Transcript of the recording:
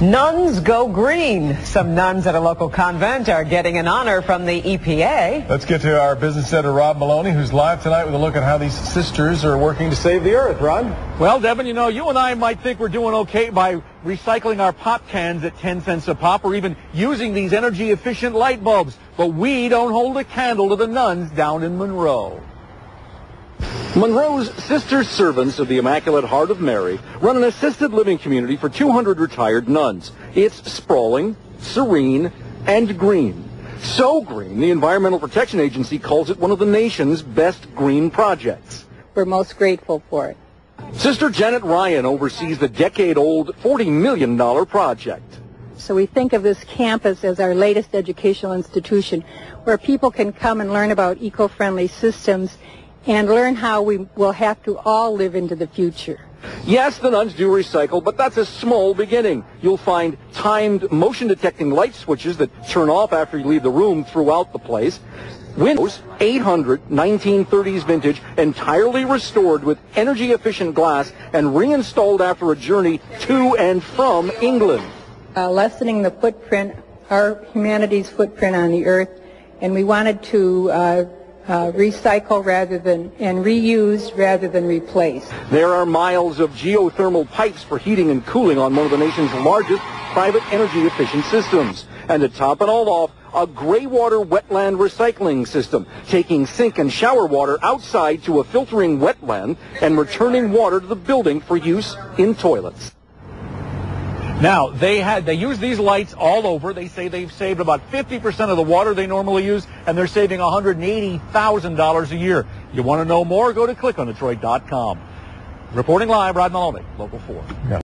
Nuns go green. Some nuns at a local convent are getting an honor from the EPA. Let's get to our business editor, Rod Meloni, who's live tonight with a look at how these sisters are working to save the earth. Rob. Well, Devin, you know, you and I might think we're doing okay by recycling our pop cans at 10 cents a pop or even using these energy-efficient light bulbs. But we don't hold a candle to the nuns down in Monroe. Monroe's Sister Servants of the Immaculate Heart of Mary run an assisted living community for 200 retired nuns. It's sprawling, serene, and green. So green, the Environmental Protection Agency calls it one of the nation's best green projects. We're most grateful for it. Sister Janet Ryan oversees the decade-old $40 million project. So we think of this campus as our latest educational institution where people can come and learn about eco-friendly systems and learn how we will have to all live into the future. Yes, the nuns do recycle, but that's a small beginning. You'll find timed motion detecting light switches that turn off after you leave the room throughout the place. Windows 800 1930s vintage, entirely restored with energy efficient glass and reinstalled after a journey to and from England. Uh, lessening the footprint, our humanity's footprint on the earth, and we wanted to uh, uh, recycle rather than and reuse rather than replace. There are miles of geothermal pipes for heating and cooling on one of the nation's largest private energy efficient systems. And to top it all off, a gray water wetland recycling system, taking sink and shower water outside to a filtering wetland and returning water to the building for use in toilets. Now, they had they use these lights all over. They say they've saved about 50% of the water they normally use, and they're saving $180,000 a year. You want to know more? Go to clickondetroit.com. Reporting live, Rod Meloni, Local 4. Yeah.